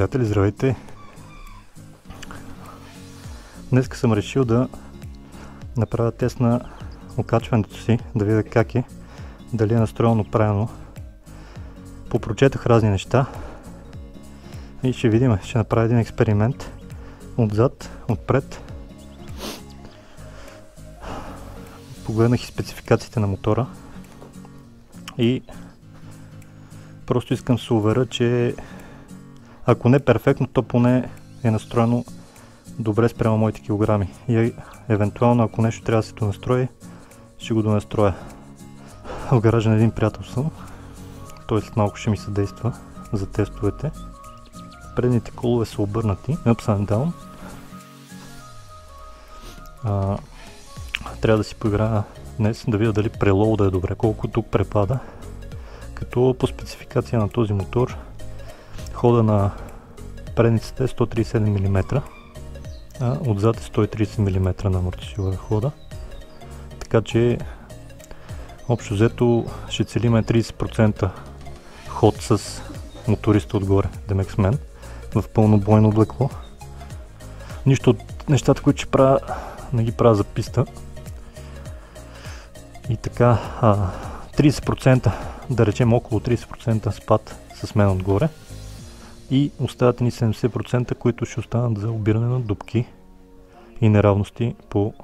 Приятели, здравейте! Днес съм решил да направя тест на окачването си, да видя как е, дали е настроено правилно. Попрочетах разни неща и ще видим, ще направя един експеримент отзад, отпред. Погледнах и спецификациите на мотора и просто искам да се уверя, че ако не перфектно, то поне е настроено добре спрямо моите килограми. И евентуално, ако нещо трябва да се донастрои, ще го донастроя. В гаража на един приятел съм. Той след малко ще ми съдейства за тестовете. Предните колове са обърнати, ups and down. А, трябва да си поиграя днес, да видя дали прелоуда е добре, колко тук препада. Като по спецификация на този мотор хода на предницата е 137 мм, а отзад е 130 мм на амортисьора хода. Така че общо взето ще целиме 30% ход с моториста отгоре, Demex Man, в пълно бойно облекло. Нищо от нещата, които ще правя, не ги правя за писта. И така, а, 30%, да речем около 30% спад с мен отгоре и остават ни 70%, които ще останат за обиране на дубки и неравности по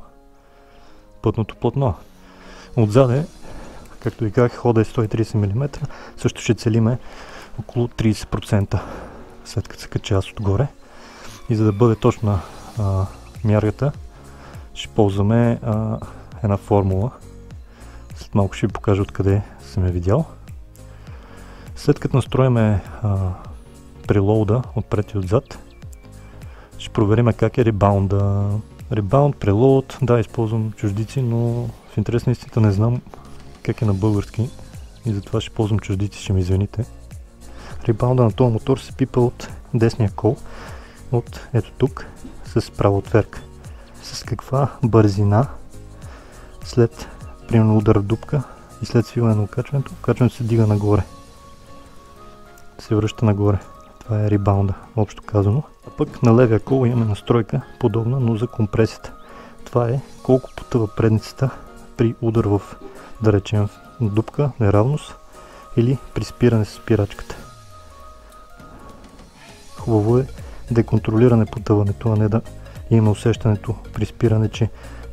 пътното платно. Отзаде, както ви казах, хода е 130 мм, също ще целиме около 30% след като се кача аз отгоре. И за да бъде точна а, мярката, ще ползваме а, една формула. След малко ще ви покажа откъде съм я видял. След като настроиме а, прелоуда отпред и отзад. Ще проверим как е ребаунда. Ребаунд, прелоуд, да, използвам чуждици, но в интерес на истината не знам как е на български и затова ще ползвам чуждици, ще ми извините. Ребаунда на този мотор се пипа от десния кол, от ето тук, с права отверка. С каква бързина след примерно удар в дупка и след свиване на окачването, окачването се дига нагоре. Се връща нагоре. Това е ребаунда, общо казано. А пък на левия кол имаме настройка, подобна, но за компресията. Това е колко потъва предницата при удар в, да речем, дупка, неравност или при спиране с спирачката. Хубаво е да е контролиране потъването, а не да има усещането при спиране, че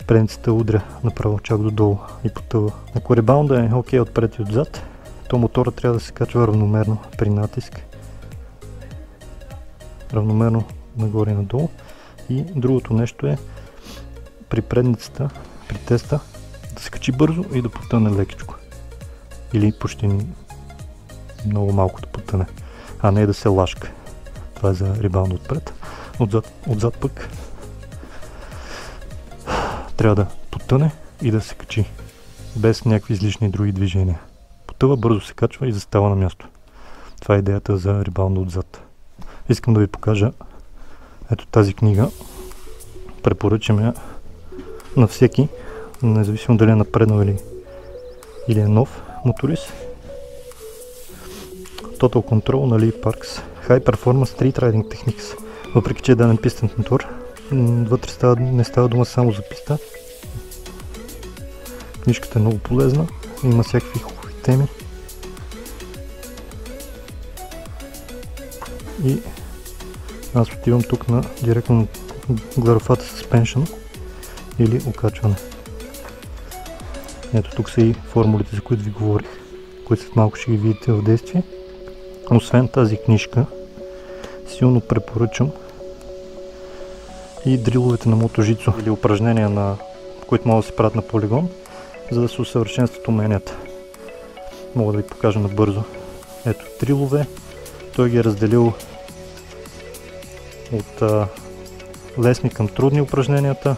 предницата удря направо чак додолу и потъва. Ако ребаунда е окей отпред и отзад, то мотора трябва да се качва равномерно при натиск равномерно нагоре и надолу. И другото нещо е при предницата, при теста, да се качи бързо и да потъне лекичко. Или почти много малко да потъне, а не да се лашка. Това е за рибално отпред. Отзад, отзад пък трябва да потъне и да се качи, без някакви излишни други движения. Потъва, бързо се качва и застава на място. Това е идеята за рибално отзад искам да ви покажа ето тази книга. Препоръчам я на всеки, независимо дали е напреднал или, или е нов моторист. Total Control на Lee Parks. High Performance Street Riding Techniques. Въпреки, че е даден пистен мотор, вътре става, не става дума само за писта. Книжката е много полезна, има всякакви хубави теми. И аз отивам тук на директно гларофата Suspension или окачване. Ето тук са и формулите, за които ви говорих, които след малко ще ги видите в действие. Освен тази книжка, силно препоръчам и дриловете на мотожицо или упражнения, на, които могат да се правят на полигон, за да се усъвършенстват уменията. Мога да ви покажа набързо. Ето дрилове, той ги е разделил от а, лесни към трудни упражненията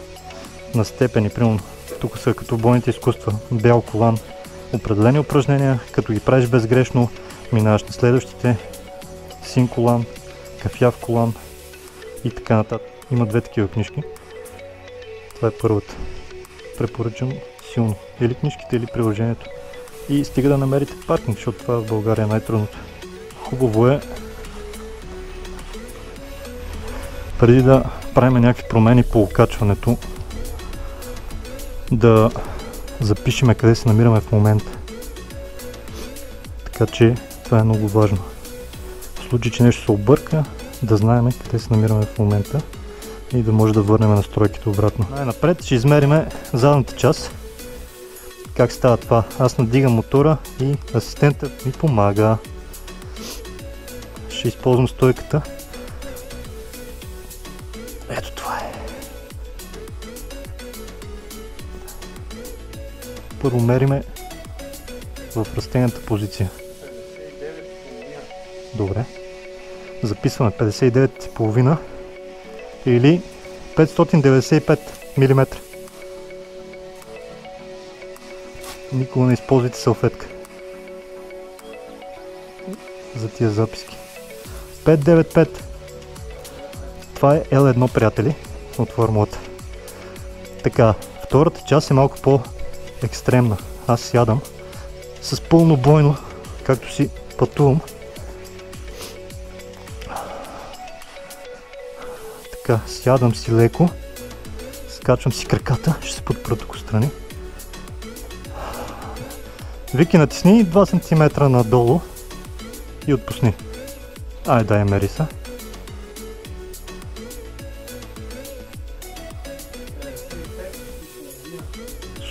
на степени. Примерно, тук са като бойните изкуства, бял колан, определени упражнения, като ги правиш безгрешно, минаваш на следващите, син колан, кафяв колан и така нататък. Има две такива книжки. Това е първата. Препоръчам силно. Или книжките, или приложението. И стига да намерите паркинг, защото това в България е най-трудното. Хубаво е преди да правим някакви промени по окачването, да запишеме къде се намираме в момента. Така че това е много важно. В случай, че нещо се обърка, да знаем къде се намираме в момента и да може да върнем настройките обратно. Най-напред ще измериме задната част. Как става това? Аз надигам мотора и асистентът ми помага. Ще използвам стойката. Ето това е. Първо мериме в растената позиция. Добре. Записваме 59,5 или 595 мм. Никога не използвайте салфетка за тия записки. 595 Това е L1, приятели, от формулата. Така, втората част е малко по-екстремна. Аз сядам с пълно бойно, както си пътувам. Така, сядам си леко, скачвам си краката, ще се подпра тук страни. Вики натисни 2 см надолу и отпусни. Ай, дай мери са.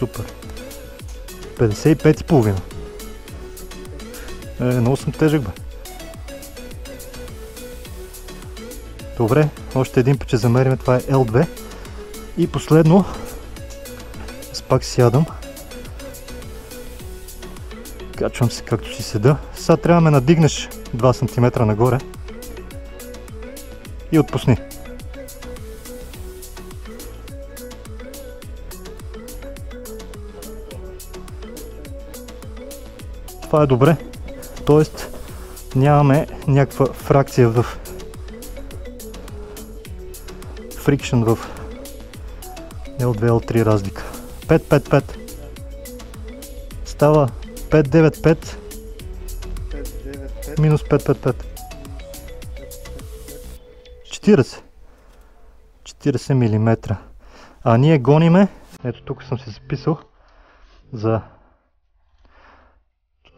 Супер. 55,5. Е, много съм тежък бе. Добре, още един път ще замерим, това е L2. И последно, аз пак сядам. Качвам се както си седа. Сега трябва да ме надигнеш 2 см нагоре. И отпусни. Това е добре. Тоест нямаме някаква фракция в фрикшн в L2, L3 разлика. 5-5-5. Става 5-9-5 минус 5-5-5. 40. 40 мм. А ние гониме, ето тук съм се записал, за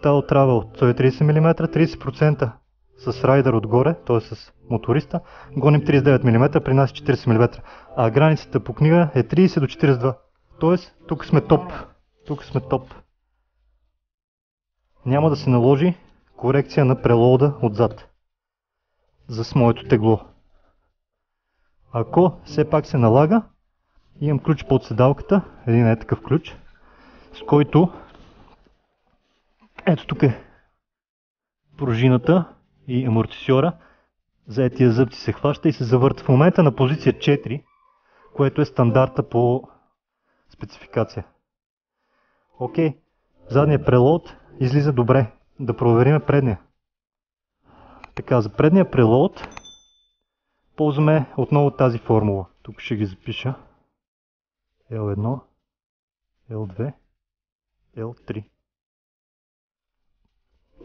Total Travel 130 мм, 30% с райдер отгоре, т.е. с моториста, гоним 39 мм, при нас 40 мм. А границата по книга е 30 до 42. Т.е. тук сме топ. Тук сме топ. Няма да се наложи корекция на прелода отзад. За моето тегло. Ако все пак се налага, имам ключ под седалката, един е такъв ключ, с който ето тук е пружината и амортисьора. За етия зъбци се хваща и се завърта в момента на позиция 4, което е стандарта по спецификация. Окей, задният прелод излиза добре. Да проверим предния. Така, за предния прелод ползваме отново тази формула. Тук ще ги запиша. L1, L2, L3.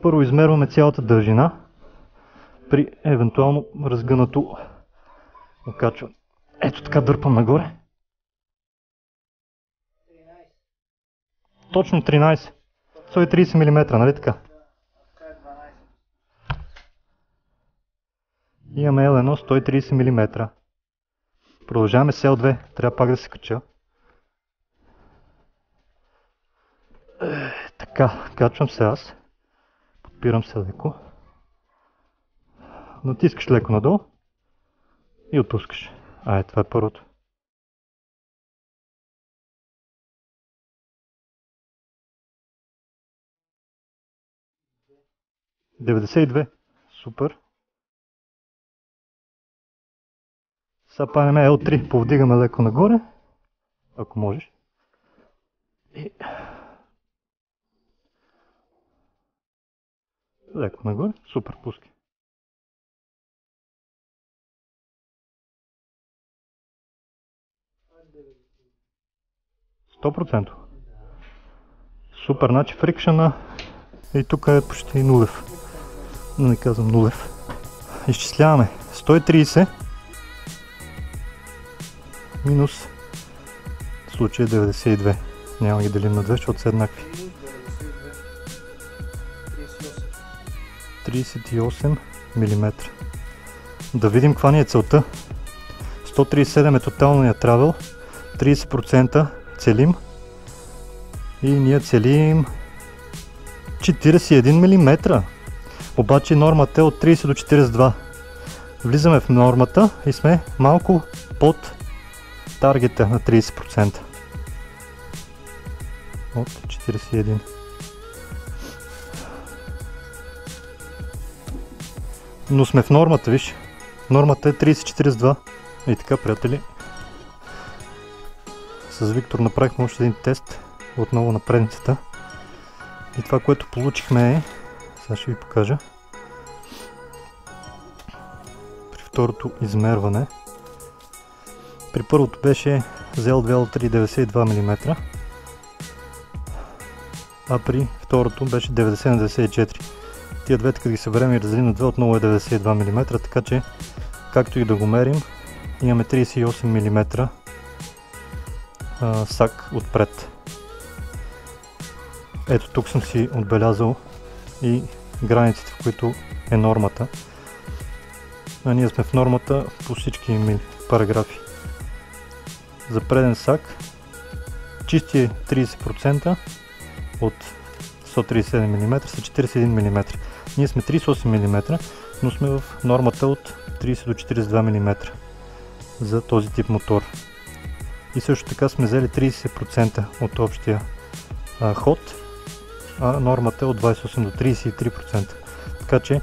Първо измерваме цялата дължина при евентуално разгънато окачване. Ето така дърпам нагоре. Точно 13. 130 мм, нали така? Имаме L1 130 мм. Продължаваме с L2. Трябва пак да се кача. Е, така, качвам се аз. Подпирам се леко. Натискаш леко надолу и отпускаш. А, е, това е първото. Деветдесет и две. Супер. Сега панеме L3. Повдигаме леко нагоре. Ако можеш. И... Леко нагоре. Супер, пускай. 100%. Супер, значи фрикшена и тук е почти нулев. Да не казвам нулев. Изчисляваме 130 минус в случая 92. Няма ги делим на 2, защото са еднакви. Минус 92. 38. 38 мм. Да видим каква ни е целта. 137 е тоталният травел, 30% целим и ние целим 41 мм. Обаче нормата е от 30 до 42. Влизаме в нормата и сме малко под таргета на 30%. От 41. Но сме в нормата, виж. Нормата е 30-42. И така, приятели. С Виктор направихме още един тест. Отново на предницата. И това, което получихме е... Сега ще ви покажа. При второто измерване. При първото беше ZL2L3 92 мм. А при второто беше 90 на 94 тия двете, като ги съберем и разделим на 2, отново е 92 мм, така че както и да го мерим, имаме 38 мм сак отпред. Ето тук съм си отбелязал и границите, в които е нормата. А ние сме в нормата по всички параграфи. За преден сак чисти 30% от 137 мм са 41 мм. Ние сме 38 мм, но сме в нормата от 30 до 42 мм за този тип мотор. И също така сме взели 30% от общия а, ход, а нормата е от 28 до 33%. Така че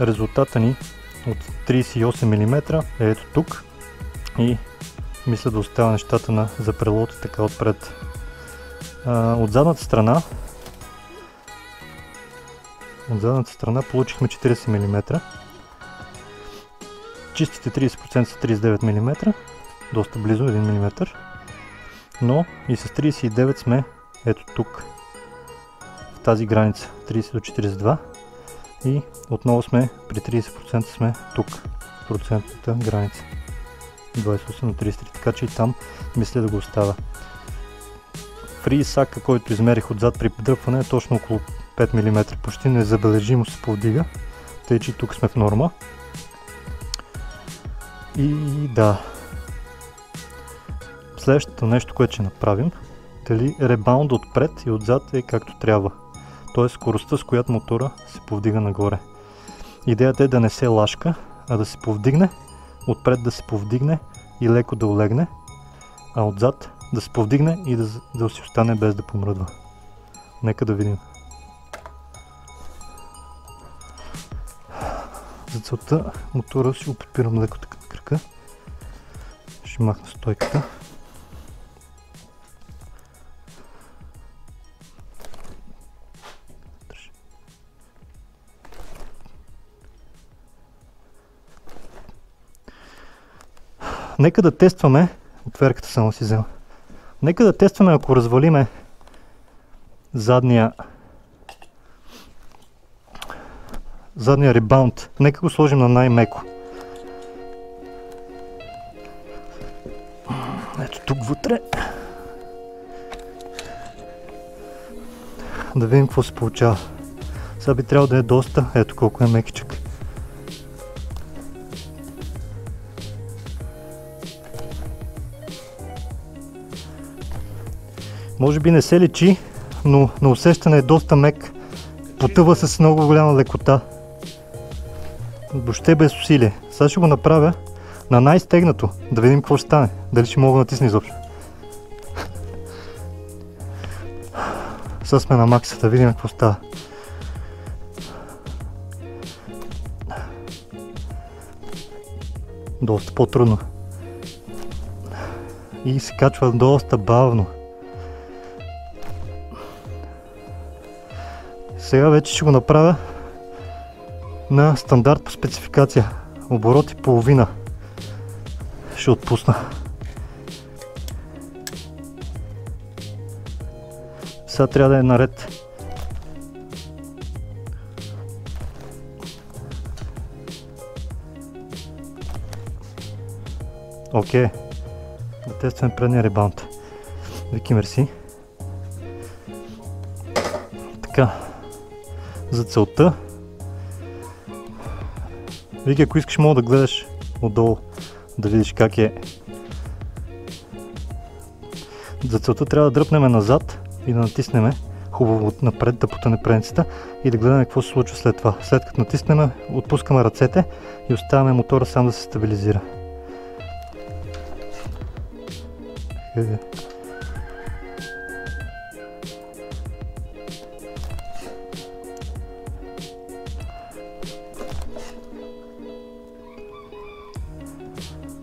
резултата ни от 38 мм е ето тук и мисля да оставя нещата на, за прелот така отпред. А, от задната страна от задната страна получихме 40 мм. Чистите 30% са 39 мм, доста близо 1 мм. Но и с 39 сме ето тук, в тази граница, 30 до 42. И отново сме при 30% сме тук, процентната граница. 28 до 33, така че и там мисля да го оставя. Фри сака, който измерих отзад при подръпване е точно около 5 мм почти незабележимо се повдига, тъй че тук сме в норма. И да, следващото нещо, което ще направим, дали ребаунд отпред и отзад е както трябва. Т.е. скоростта, с която мотора се повдига нагоре. Идеята е да не се лашка, а да се повдигне, отпред да се повдигне и леко да олегне, а отзад да се повдигне и да, да си остане без да помръдва. Нека да видим. За целта мотора ще го подпирам леко така на кръка. Ще махна стойката. Нека да тестваме, отверката само си взема. Нека да тестваме ако развалиме задния задния ребаунд. Нека го сложим на най-меко. Ето тук вътре. Да видим какво се получава. Сега би трябвало да е доста. Ето колко е мекичък. Може би не се лечи, но на усещане е доста мек. Потъва с много голяма лекота въобще без усилие. Сега ще го направя на най-стегнато, да видим какво ще стане. Дали ще мога да натисна изобщо. Сега сме на макса, да видим какво става. Доста по-трудно. И се качва доста бавно. Сега вече ще го направя на стандарт по спецификация. Оборот и половина ще отпусна. Сега трябва да е наред. Окей. Okay. да тестваме предния ребаунт. Вики, мерси. Така, за целта Вики, ако искаш мога да гледаш отдолу, да видиш как е. За целта трябва да дръпнем назад и да натиснем хубаво напред, да потъне предницата и да гледаме какво се случва след това. След като натиснем, отпускаме ръцете и оставяме мотора сам да се стабилизира. Е.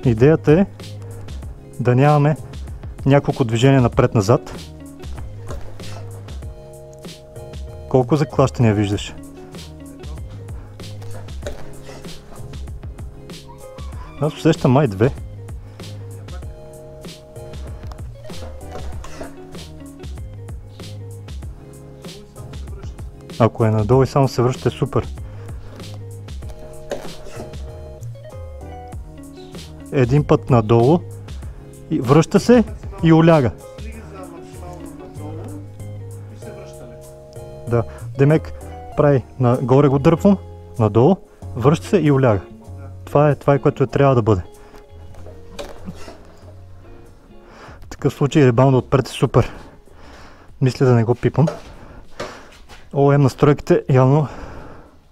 Идеята е да нямаме няколко движения напред-назад. Колко заклащания виждаш? Аз усещам май две. Ако е надолу и само се връща е супер. Един път надолу, и връща се и оляга. Да, Демек прави нагоре го дърпвам, надолу, връща се и оляга. Това е това, е, което трябва да бъде. В такъв случай ребаунда отпред е супер. Мисля да не го пипам. ОМ настройките явно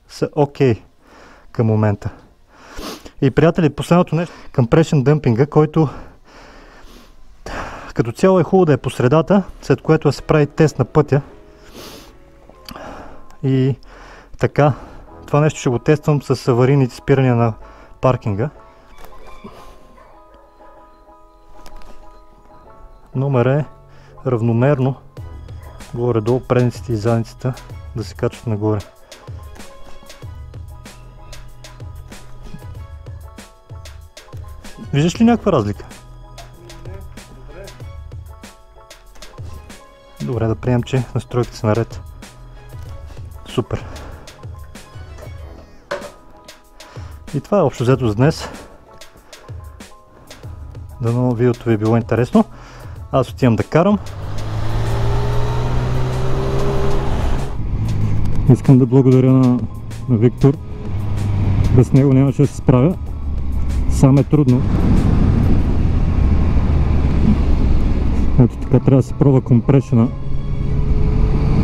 са окей okay към момента. И приятели, последното нещо към прешен дъмпинга, който като цяло е хубаво да е по средата, след което да се прави тест на пътя. И така, това нещо ще го тествам с аварийните спирания на паркинга. Номер е равномерно горе-долу предниците и задницата да се качват нагоре. Виждаш ли някаква разлика? Добре, да приемам, че настройките са наред. Супер. И това е общо взето за днес. Дано видеото ви е било интересно. Аз отивам да карам. Искам да благодаря на, на Виктор. Без него нямаше да се справя. Сам е трудно. Ето така трябва да се пробва компрешена.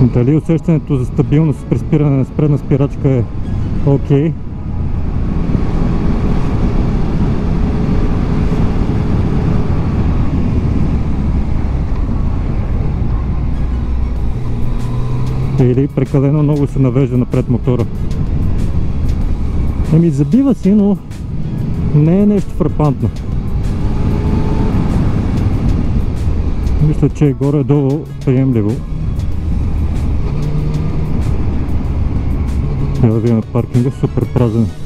Дали усещането за стабилност при спиране с предна спирачка е окей. Или прекалено много се навежда напред мотора. Еми забива си, но не е нещо фрапантно. Мисля, че е горе-долу приемливо. Трябва да видим паркинга, супер празен.